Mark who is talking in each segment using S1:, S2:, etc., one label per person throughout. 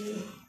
S1: you.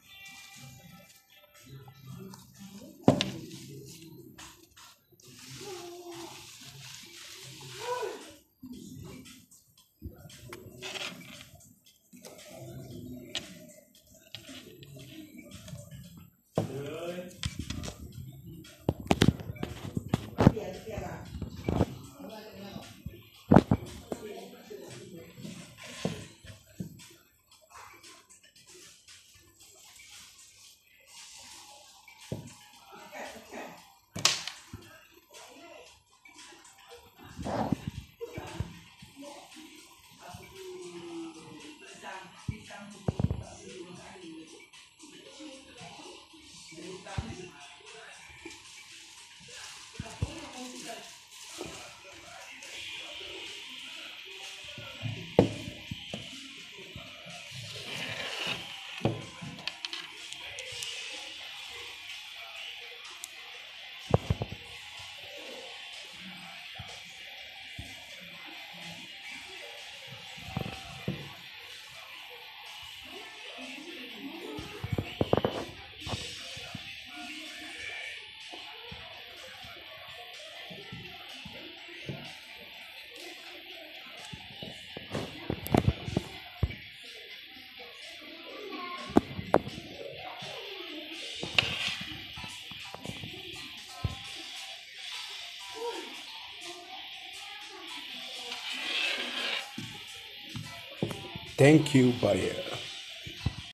S1: Thank you, buyer.